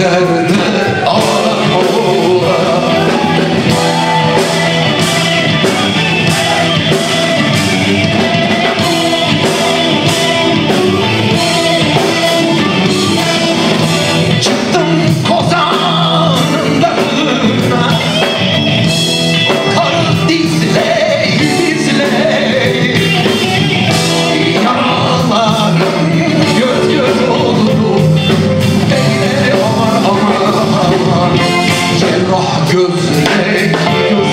derdim eu sei